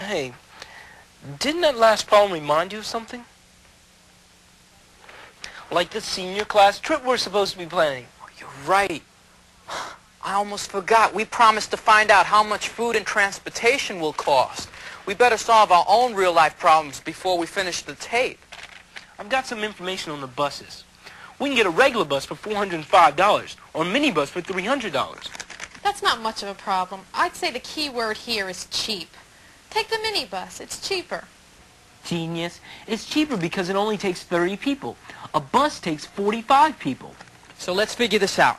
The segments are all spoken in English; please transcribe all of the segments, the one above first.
Hey, didn't that last problem remind you of something? Like the senior class trip we're supposed to be planning. Oh, you're right. I almost forgot. We promised to find out how much food and transportation will cost. We better solve our own real-life problems before we finish the tape. I've got some information on the buses. We can get a regular bus for $405 or a minibus for $300. That's not much of a problem. I'd say the key word here is cheap. Take the minibus. It's cheaper. Genius. It's cheaper because it only takes 30 people. A bus takes 45 people. So let's figure this out.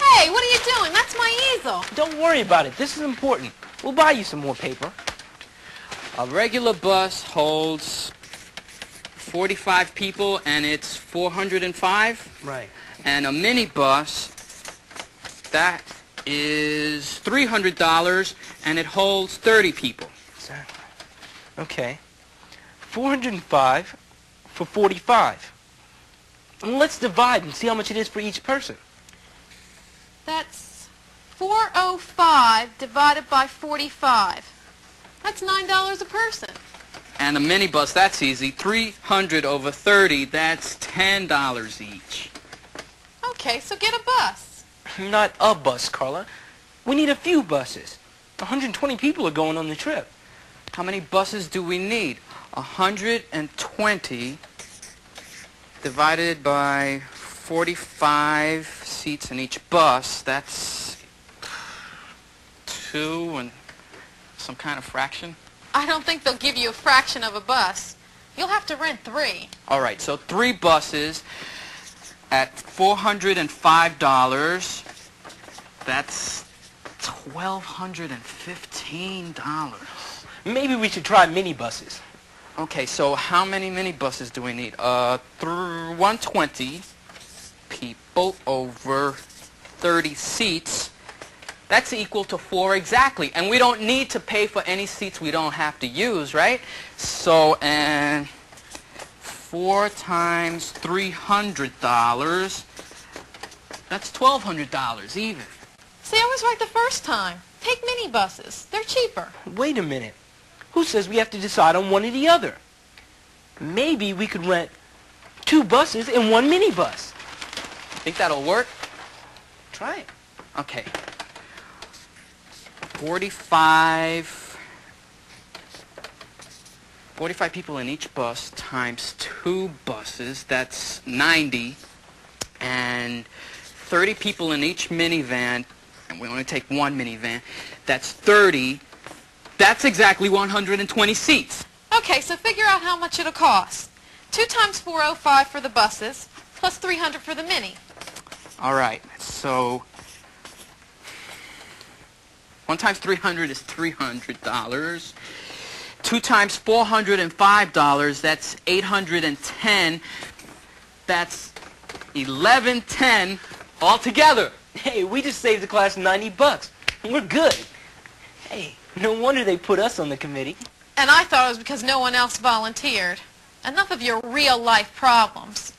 Hey, what are you doing? That's my easel. Don't worry about it. This is important. We'll buy you some more paper. A regular bus holds 45 people and it's 405. Right. And a minibus, that is $300 and it holds 30 people. Exactly. Okay. 405 for 45. And let's divide and see how much it is for each person. That's 405 divided by 45. That's $9 a person. And a minibus, that's easy. 300 over 30, that's $10 each. Okay, so get a bus. Not a bus, Carla. We need a few buses. 120 people are going on the trip. How many buses do we need? 120 divided by 45 seats in each bus. That's two and some kind of fraction. I don't think they'll give you a fraction of a bus. You'll have to rent three. All right, so three buses at $405. That's $1,215. Maybe we should try minibuses. Okay, so how many minibuses do we need? Uh, th 120 people over 30 seats. That's equal to four exactly. And we don't need to pay for any seats we don't have to use, right? So, and four times $300, that's $1,200 even. See, I was right the first time. Take minibuses. They're cheaper. Wait a minute. Who says we have to decide on one or the other? Maybe we could rent two buses and one minibus. Think that'll work? Try it. Okay. 45 45 people in each bus times two buses, that's 90. And 30 people in each minivan, and we only take one minivan, that's 30. That's exactly 120 seats. Okay, so figure out how much it'll cost. Two times 405 for the buses, plus 300 for the mini. All right, so one times 300 is $300. Two times $405, that's 810. That's 1110 altogether. Hey, we just saved the class 90 bucks. We're good. Hey, no wonder they put us on the committee. And I thought it was because no one else volunteered. Enough of your real-life problems.